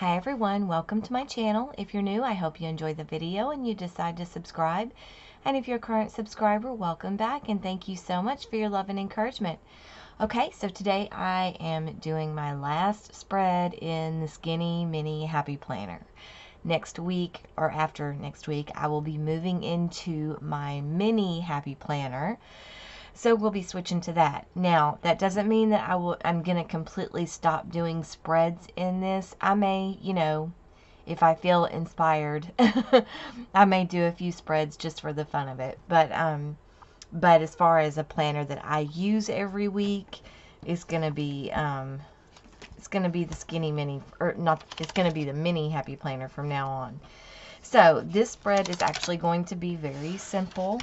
Hi everyone, welcome to my channel. If you're new, I hope you enjoy the video and you decide to subscribe. And if you're a current subscriber, welcome back and thank you so much for your love and encouragement. Okay, so today I am doing my last spread in the Skinny Mini Happy Planner. Next week, or after next week, I will be moving into my Mini Happy Planner. So we'll be switching to that. Now, that doesn't mean that I will I'm going to completely stop doing spreads in this. I may, you know, if I feel inspired, I may do a few spreads just for the fun of it. But um but as far as a planner that I use every week, it's going to be um it's going to be the skinny mini or not it's going to be the mini happy planner from now on. So, this spread is actually going to be very simple.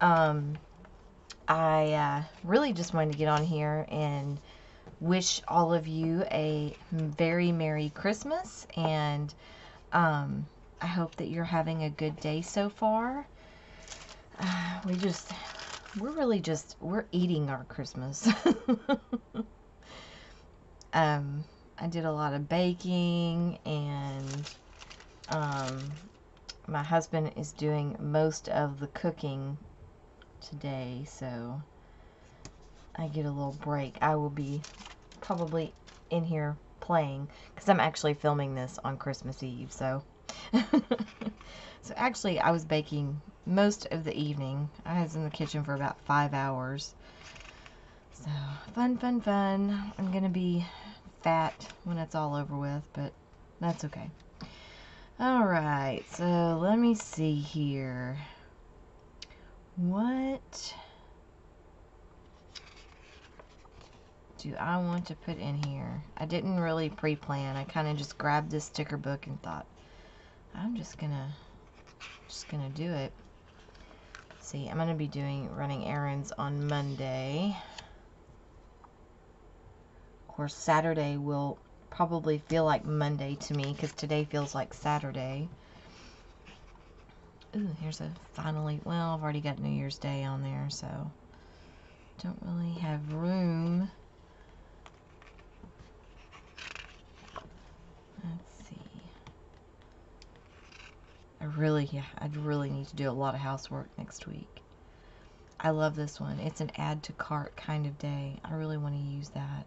Um I uh, really just wanted to get on here and wish all of you a very Merry Christmas and um, I hope that you're having a good day so far. Uh, we just, we're really just, we're eating our Christmas. um, I did a lot of baking and um, my husband is doing most of the cooking today, so I get a little break. I will be probably in here playing because I'm actually filming this on Christmas Eve, so so actually I was baking most of the evening. I was in the kitchen for about five hours. So fun, fun, fun. I'm gonna be fat when it's all over with, but that's okay. Alright, so let me see here. What do I want to put in here? I didn't really pre-plan. I kind of just grabbed this sticker book and thought, I'm just gonna, just gonna do it. See, I'm gonna be doing running errands on Monday. Of course, Saturday will probably feel like Monday to me because today feels like Saturday. Ooh, here's a finally, well, I've already got New Year's Day on there, so don't really have room. Let's see. I really, yeah, I'd really need to do a lot of housework next week. I love this one. It's an add to cart kind of day. I really want to use that.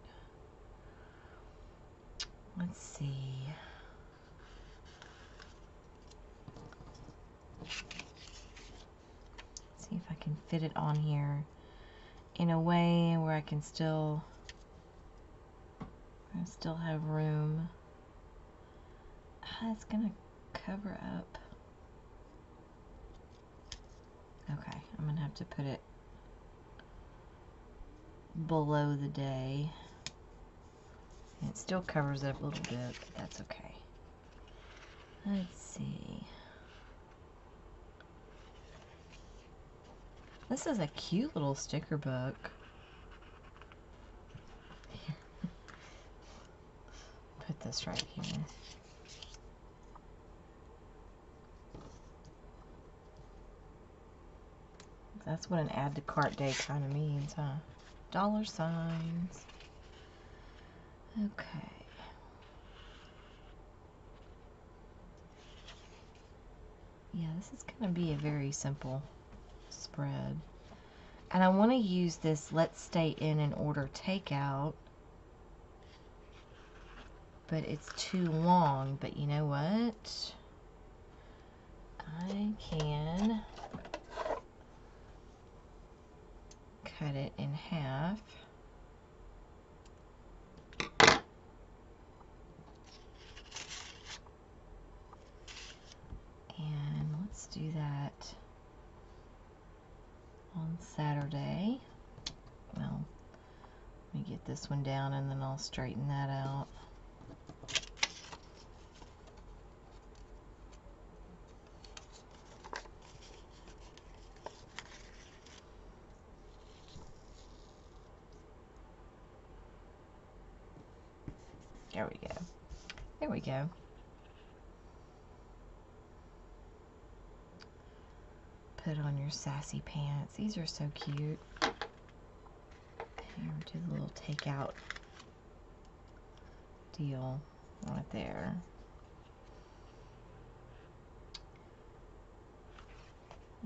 Let's see if I can fit it on here in a way where I can still I still have room. Ah, it's gonna cover up. Okay, I'm gonna have to put it below the day. it still covers up a little bit, but that's okay. Let's see. This is a cute little sticker book. Put this right here. That's what an add to cart day kind of means, huh? Dollar signs. Okay. Yeah, this is going to be a very simple spread. And I want to use this Let's Stay In and Order Takeout. But it's too long. But you know what? I can cut it in half. And let's do that on Saturday. Well, let me get this one down and then I'll straighten that out. There we go. There we go. put on your sassy pants. These are so cute do the little takeout deal right there.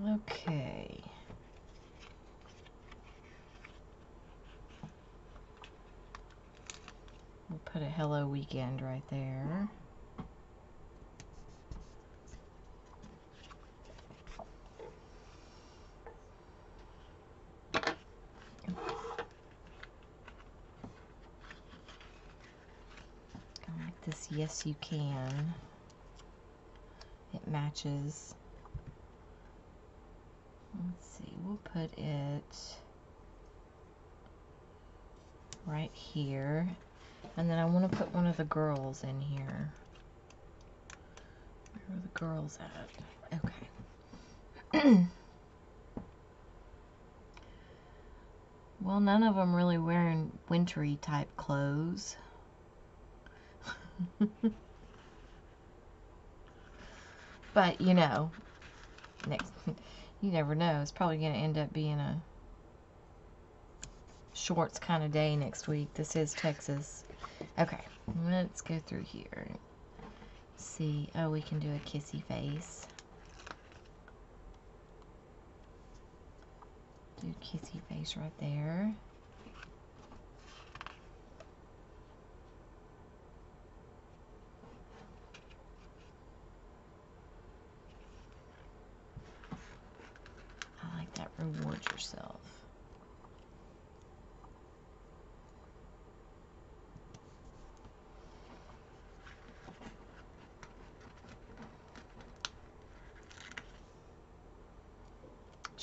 Okay. We'll put a hello weekend right there. Yes you can. It matches. Let's see, we'll put it right here. And then I want to put one of the girls in here. Where are the girls at? Okay. well, none of them really wearing wintry type clothes. but, you know, next you never know. It's probably going to end up being a shorts kind of day next week. This is Texas. Okay, let's go through here. See, oh, we can do a kissy face. Do kissy face right there. I like that reward yourself.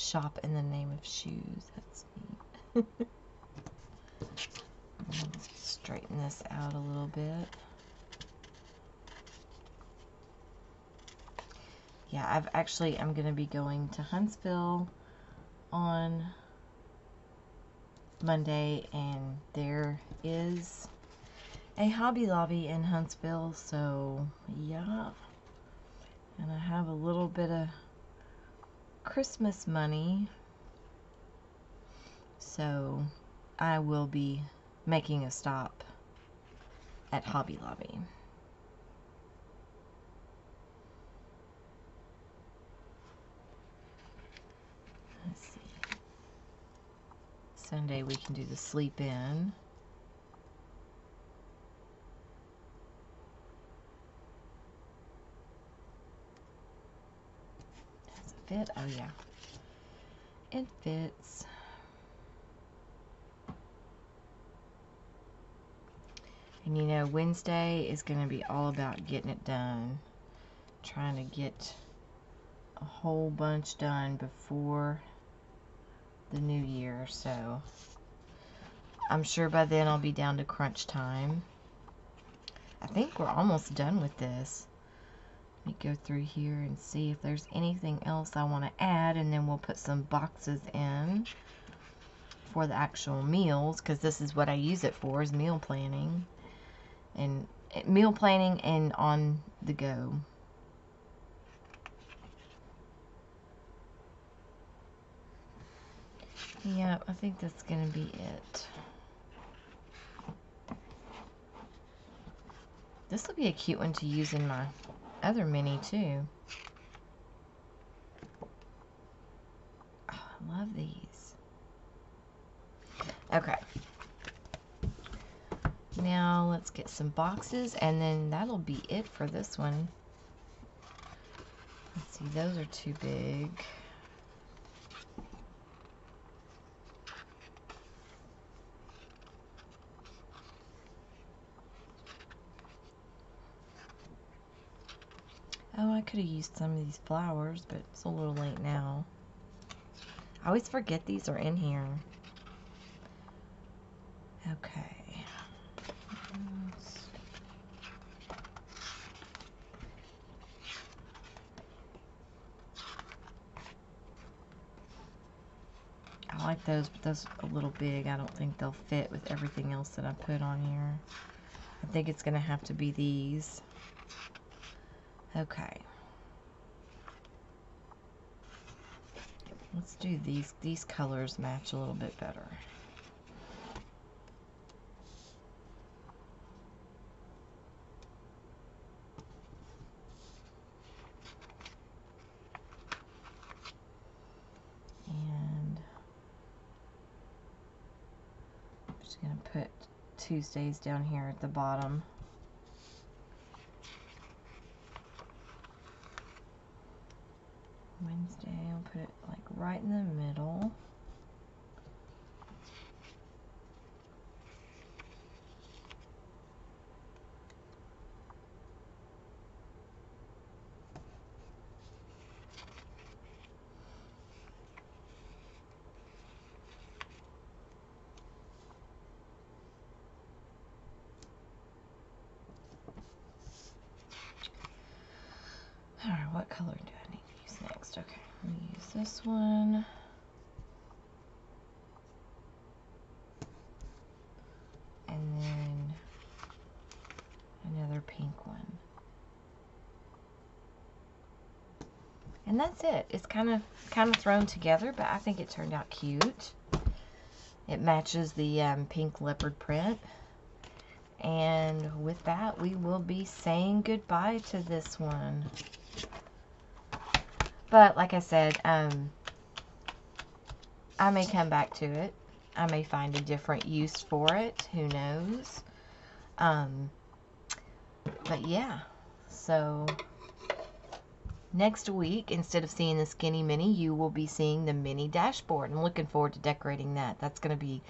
shop in the name of shoes. That's neat. straighten this out a little bit. Yeah, I've actually, I'm going to be going to Huntsville on Monday, and there is a Hobby Lobby in Huntsville, so yeah. And I have a little bit of Christmas money. So I will be making a stop at Hobby Lobby. Sunday we can do the sleep in. It fit? Oh, yeah. It fits. And you know, Wednesday is going to be all about getting it done. Trying to get a whole bunch done before the new year. So, I'm sure by then I'll be down to crunch time. I think we're almost done with this Let me go through here and see if there's anything else I want to add and then we'll put some boxes in for the actual meals because this is what I use it for is meal planning and eh, meal planning and on the go yeah I think that's gonna be it this will be a cute one to use in my other mini too. Oh, I love these. Okay. Now let's get some boxes and then that'll be it for this one. Let's see, those are too big. Oh, I could have used some of these flowers, but it's a little late now. I always forget these are in here. Okay. I like those, but those are a little big. I don't think they'll fit with everything else that I put on here. I think it's going to have to be these. Okay. Let's do these. These colors match a little bit better. And I'm just going to put Tuesdays down here at the bottom. Wednesday, I'll put it like right in the middle. Alright, what color do I need next? Okay, going to use this one. And then another pink one. And that's it. It's kind of kind of thrown together, but I think it turned out cute. It matches the um, pink leopard print. And with that, we will be saying goodbye to this one. But like I said, um, I may come back to it. I may find a different use for it. Who knows? Um, but yeah, so next week, instead of seeing the skinny mini, you will be seeing the mini dashboard. I'm looking forward to decorating that. That's going to be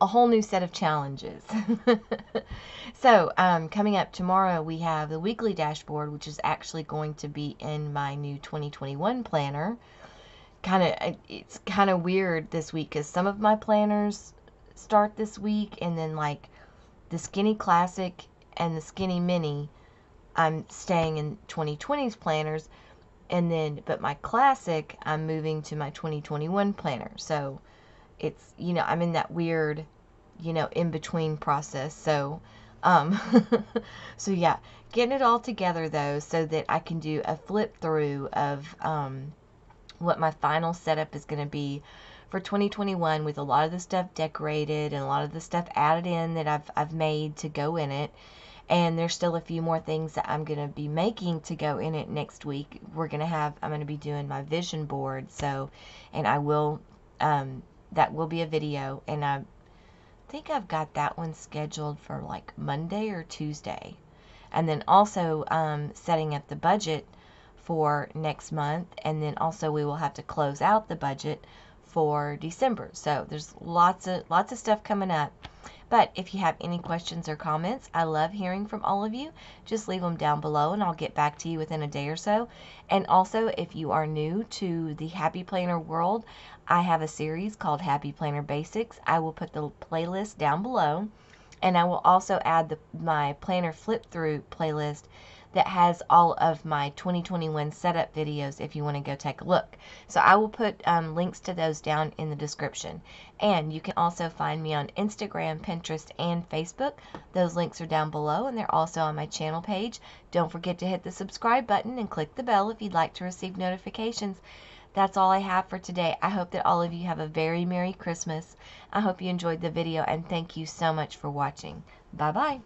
a whole new set of challenges. so, um, coming up tomorrow, we have the weekly dashboard, which is actually going to be in my new 2021 planner. Kind of, it's kind of weird this week because some of my planners start this week, and then like the Skinny Classic and the Skinny Mini, I'm staying in 2020's planners, and then but my Classic, I'm moving to my 2021 planner. So it's you know I'm in that weird you know in between process so um so yeah getting it all together though so that I can do a flip through of um what my final setup is going to be for 2021 with a lot of the stuff decorated and a lot of the stuff added in that I've I've made to go in it and there's still a few more things that I'm going to be making to go in it next week. We're going to have I'm going to be doing my vision board so and I will um that will be a video and I think I've got that one scheduled for like Monday or Tuesday. And then also um, setting up the budget for next month and then also we will have to close out the budget for December. So there's lots of lots of stuff coming up. But if you have any questions or comments, I love hearing from all of you. Just leave them down below and I'll get back to you within a day or so. And also, if you are new to the Happy Planner world, I have a series called Happy Planner Basics. I will put the playlist down below. And I will also add the, my planner flip through playlist that has all of my 2021 setup videos if you want to go take a look. So I will put um, links to those down in the description. And you can also find me on Instagram, Pinterest, and Facebook. Those links are down below and they're also on my channel page. Don't forget to hit the subscribe button and click the bell if you'd like to receive notifications. That's all I have for today. I hope that all of you have a very Merry Christmas. I hope you enjoyed the video and thank you so much for watching. Bye-bye.